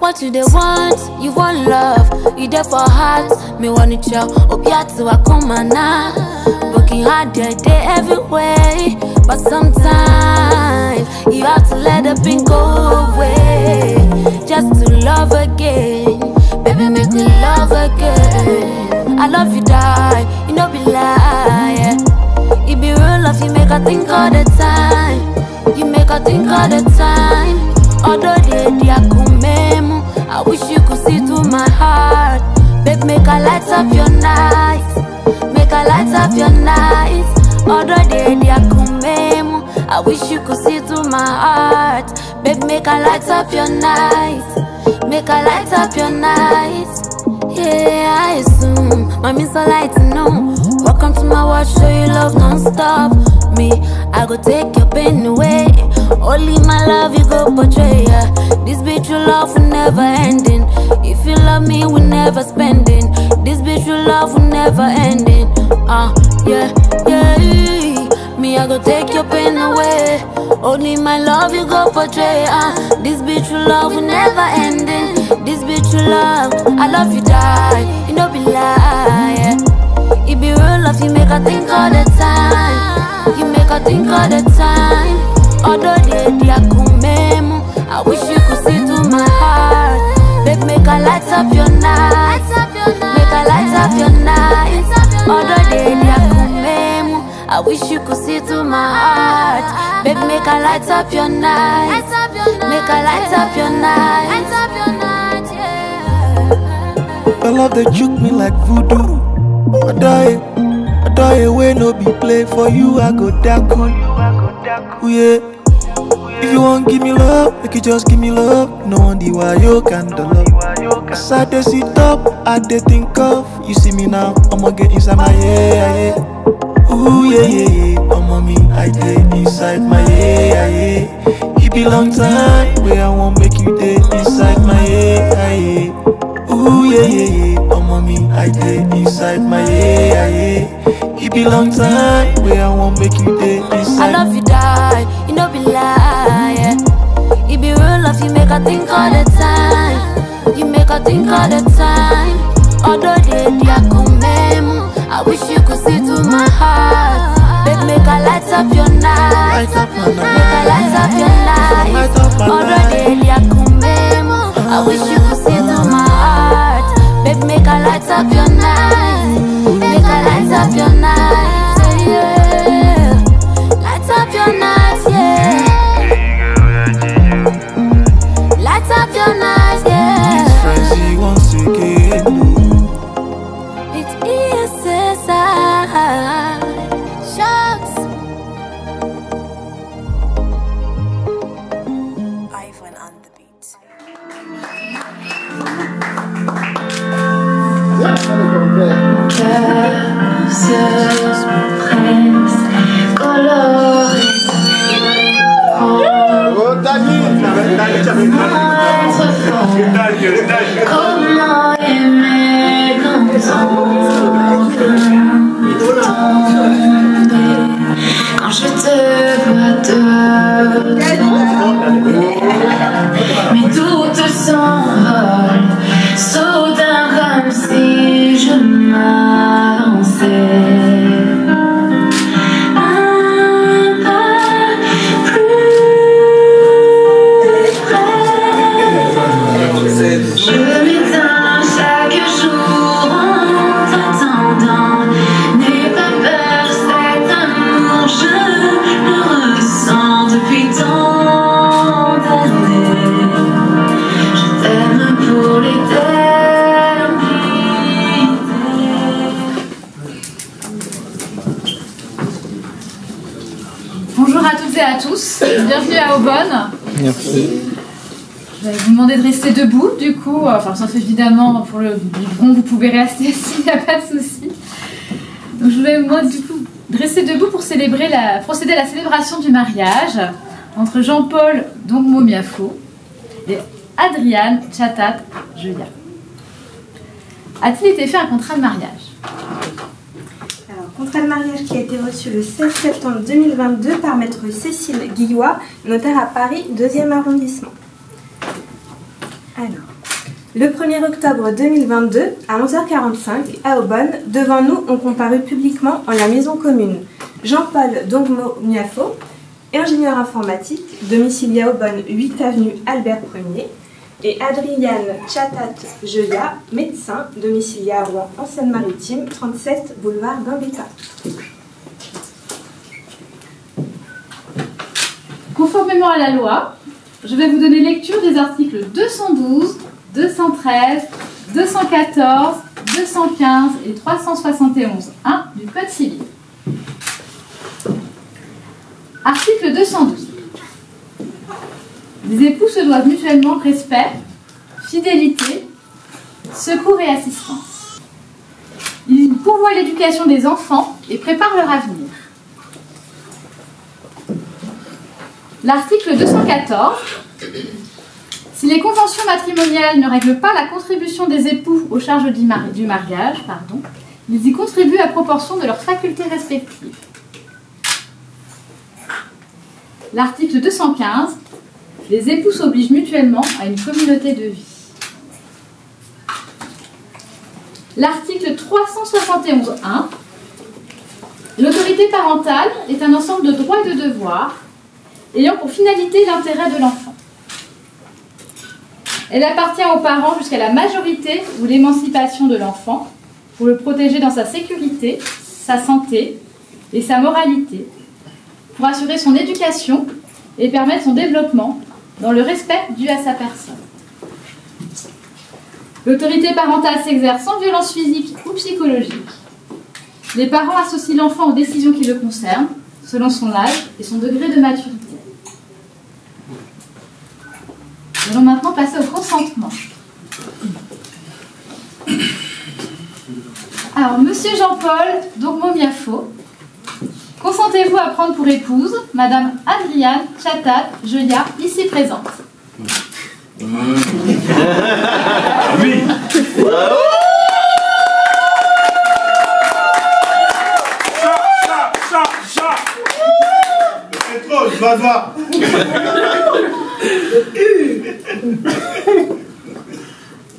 What do they want? You want love, you there for heart. Me want it, yo. Opiatu akomana. Working hard, day, day, everywhere. But sometimes you have to let the pain go away. Just to love again. I love you, die. You know, be lie. Yeah. It be real love, you make her think all the time. You make her think all the time. Although they they are kumemu, I wish you could see through my heart. Babe, make her light up your night. Make her light up your night. Although they they are kumemu, I wish you could see through my heart. Babe, make her light up your night. Make her light up World, show you love non-stop. Me, I go take your pain away. Only my love you go portray. Yeah. This bitch true love will never ending. If you love me, we never spending. This bitch true love will never ending. Ah, uh, yeah, yeah. Me, I go take your pain away. Only my love you go portray. Uh, this bitch true love will never ending. This bitch true love. I love you, die. You know, be lie. Yeah. Be real love, you make her think all the time. You make her think all the time. Although they they are kumemu, I wish you could see through my heart. Babe, make her light up your night. Make her light up your night. Although they they are kumemu, I wish you could see through my heart. Babe, make her light up your night. Make her light up your night. Yeah. Love they juke me like voodoo. I I die away, no be play for you. I go daku, Ooh, yeah. If you want give me love, make you just give me love. No one the why you can the love. As I dey sit up, I dey think of you. See me now, I'ma get inside my yeah, yeah. Ooh yeah, yeah, yeah. I'ma me, I dey inside my yeah, yeah. It be long time where I won't make you day inside my yeah, yeah. Ooh yeah, yeah, yeah. I'ma I dey inside my yeah, yeah. It be long time where I won't make you day inside. I love you, die. You know, be lie. Yeah. It be real love, you make her think all the time. You make her think all the time. Although they are kumemu, I wish you could see through my heart. Babe, make a light up your night. Light up my Make a light up your night. Light up my Although love your Bonjour à toutes et à tous, bienvenue à Aubonne. Merci. Je vais vous demander de rester debout, du coup, enfin, sauf évidemment pour le biberon, vous pouvez rester assis, il n'y a pas de souci. Donc, je vous demander du coup de rester debout pour célébrer la, procéder à la célébration du mariage entre Jean-Paul Dongmo Miafo et Adriane Chatat Julia. a-t-il été fait un contrat de mariage? Contrat de mariage qui a été reçu le 16 septembre 2022 par maître Cécile Guillois, notaire à Paris, 2e arrondissement. Alors, le 1er octobre 2022, à 11h45, à Aubonne, devant nous ont comparu publiquement en la maison commune Jean-Paul Dongmo Miafo, ingénieur informatique, domicilié à Aubonne, 8 avenue Albert 1er, et Adriane Chatat Jeya, médecin, domicilié à Rouen, en Seine-Maritime, 37 boulevard Gambetta. Conformément à la loi, je vais vous donner lecture des articles 212, 213, 214, 215 et 371.1 du Code civil. Article 212. Les époux se doivent mutuellement respect, fidélité, secours et assistance. Ils pourvoient l'éducation des enfants et préparent leur avenir. L'article 214. Si les conventions matrimoniales ne règlent pas la contribution des époux aux charges du, mari- du mariage, ils y contribuent à proportion de leurs facultés respectives. L'article 215. Les époux s'obligent mutuellement à une communauté de vie. L'article 371.1. L'autorité parentale est un ensemble de droits et de devoirs ayant pour finalité l'intérêt de l'enfant. Elle appartient aux parents jusqu'à la majorité ou l'émancipation de l'enfant pour le protéger dans sa sécurité, sa santé et sa moralité, pour assurer son éducation et permettre son développement dans le respect dû à sa personne. L'autorité parentale s'exerce sans violence physique ou psychologique. Les parents associent l'enfant aux décisions qui le concernent, selon son âge et son degré de maturité. Nous allons maintenant passer au consentement. Alors, monsieur Jean-Paul, donc Momiafo, consentez-vous à prendre pour épouse madame Adriane Chatat Jeya, ici présente. Dois voir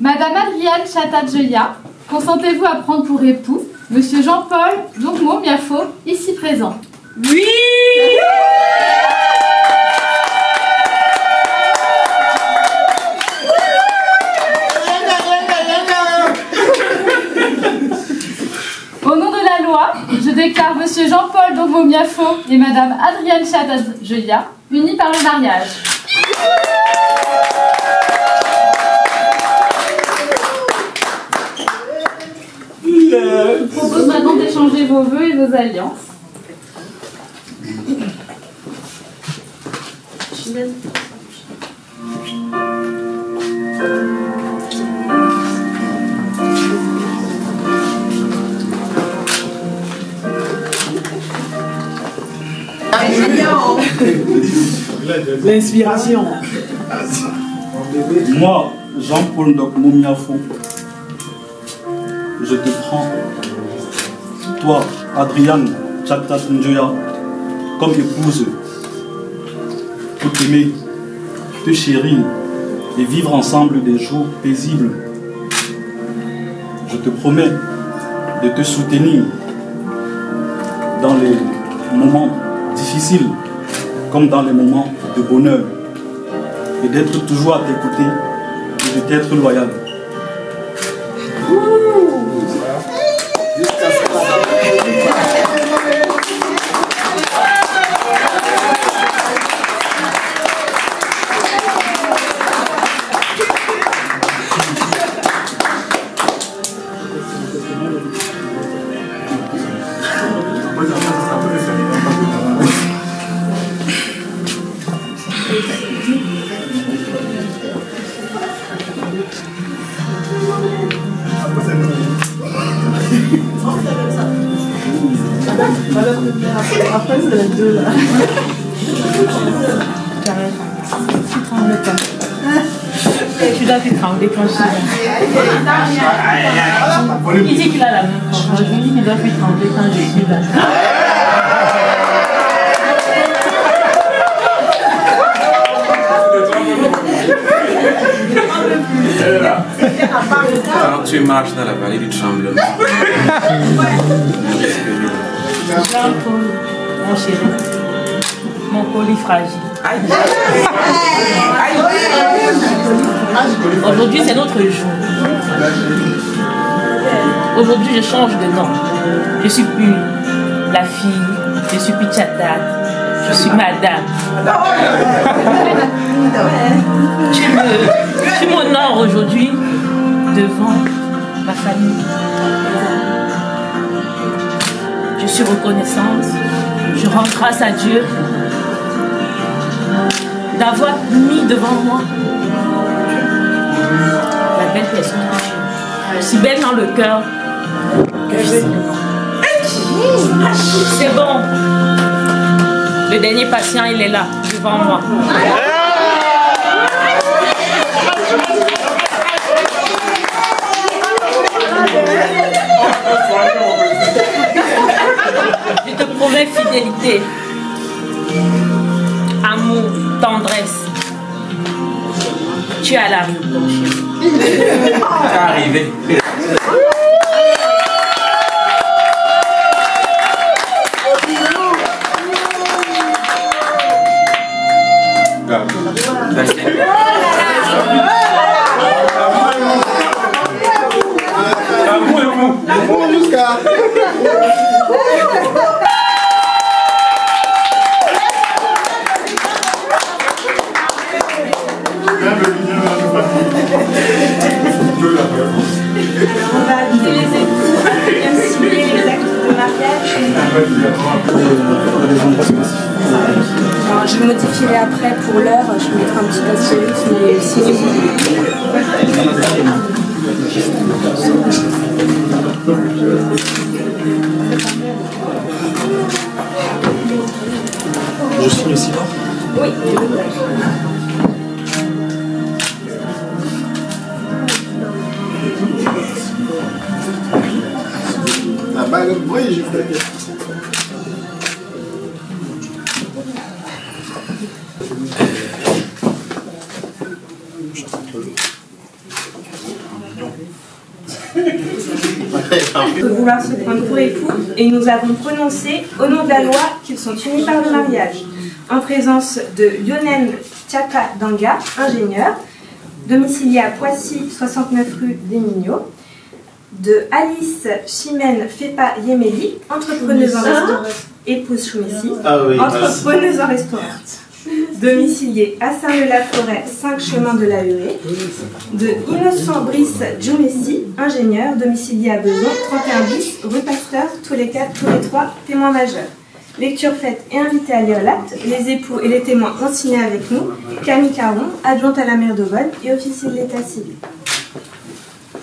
Madame Adriane Chatat Jeya, consentez-vous à prendre pour époux monsieur Jean-Paul, donc Momiafo, ici présent Au nom de la loi, je déclare Monsieur Jean-Paul Dogmo-Miafo et Madame Adrienne Chatat-Jeya unis par le mariage. Je vous propose maintenant d'échanger vos vœux et vos alliances. L'inspiration. Moi, Jean-Paul Ndok Momiafo, je te prends, toi, Adriane Chatat Njoya, comme épouse, pour t'aimer, te chérir et vivre ensemble des jours paisibles. Je te promets de te soutenir dans les moments difficiles comme dans les moments de bonheur et d'être toujours à tes côtés et de t'être loyal. Après, c'est les deux là. Tu dois plus trembler quand je suis. Il dit qu'il a la même. Je me dis qu'il doit plus trembler quand je suis là. Quand tu marches dans la vallée du tremblement, Jean-Paul, mon chéri, mon colis fragile. Aujourd'hui, c'est notre jour. Aujourd'hui, je change de nom. Je suis plus la fille, je suis plus Tchatat, je suis madame. Me- tu m'honores aujourd'hui devant ma famille. Je suis reconnaissante. Je rends grâce à Dieu d'avoir mis devant moi la belle personne. Aussi belle dans le cœur. C'est bon. Le dernier patient, il est là, devant moi. Fidélité, amour, tendresse. Tu es à la rue, chéri. t'es arrivé. Alors, je modifierai après pour l'heure, je mettrai un petit astérisque, mais signez-vous. Je signe aussi là Oui. Ah bah peut vouloir se prendre pour époux et nous avons prononcé au nom de la loi qu'ils sont unis par le mariage. En présence de Lionel Tchaka Danga, ingénieur, domicilié à Poissy, 69 rue des Mignots, de Alice Chimène Fepa Yemeli, entrepreneuse en restaurant, épouse Choumessi, Ah oui, entrepreneuse en restaurant, domicilié à Saint-Leu-la-Forêt, 5 chemin de la Hurée, de Innocent Brice Djoumessi, ingénieur, domicilié à Beson, 31 bis, rue Pasteur, tous les quatre, tous les trois, témoins majeurs. Lecture faite et invité à lire l'acte, les époux et les témoins ont signé avec nous, Camille Caron, adjointe à la maire de Vol et officier de l'état civil.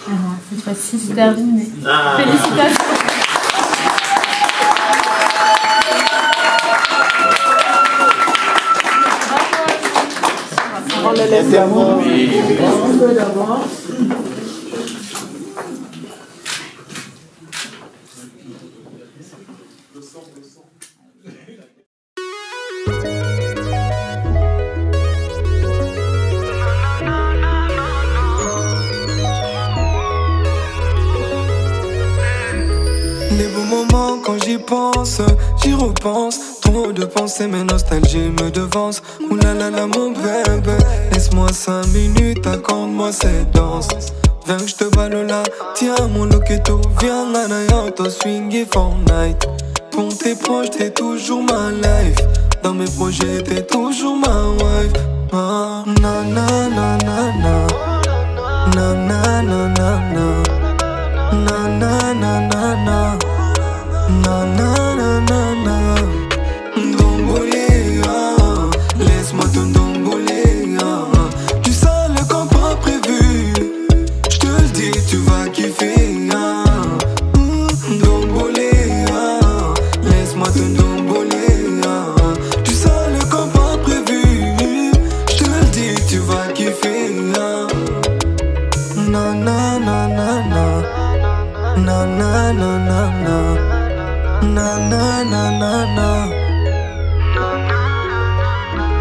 Ah, cette fois-ci, c'est terminé. Ah. Félicitations. On le laisse d'abord. Les beaux moments quand j'y pense, j'y repense. Trop de pensées, mais nostalgie me devance. Là, mon bébé. Laisse-moi cinq minutes, accorde-moi cette danse. Viens que je te balle là, tiens mon loquetto. Viens, Anayanto, swing et Fortnite. Pour tes proches, t'es toujours ma life. Dans mes projets, t'es toujours ma wife. Ah, na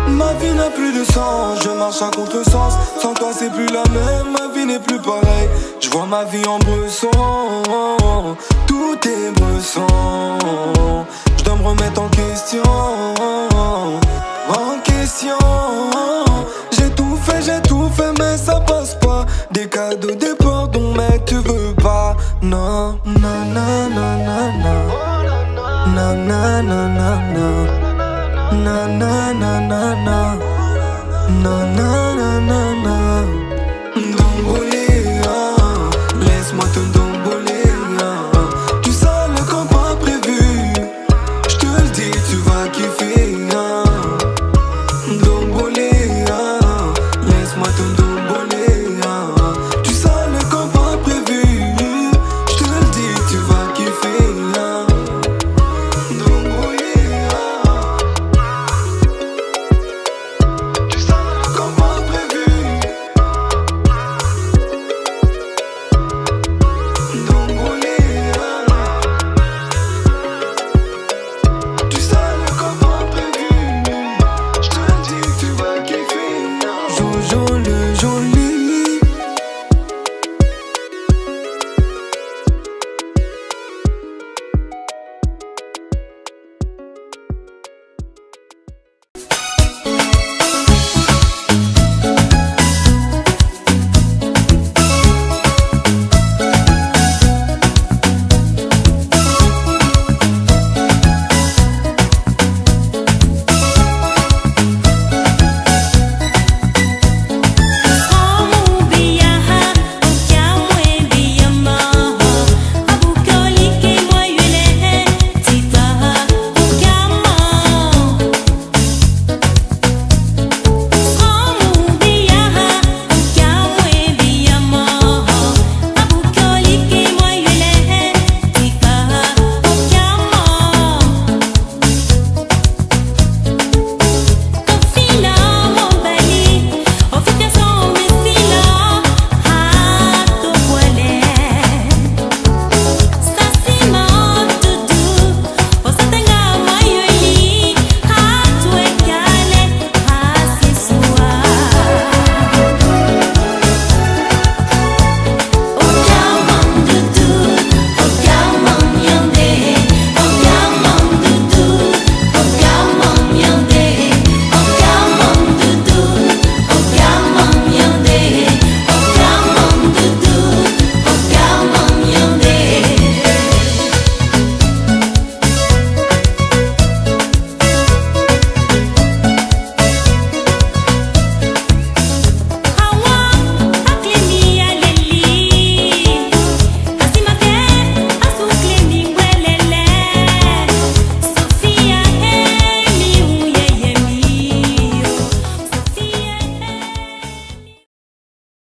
Ma vie n'a plus de sens, je marche à contre-sens Sans toi c'est plus la même, ma vie n'est plus pareille Je vois ma vie en bresson, tout est bresson Je dois me remettre en question, en question J'ai tout fait, j'ai tout fait mais ça passe des cadeaux, des pardons mais tu veux pas. Non, non, non, non, non, non. Non, non, non, non, non. Na na na na na na na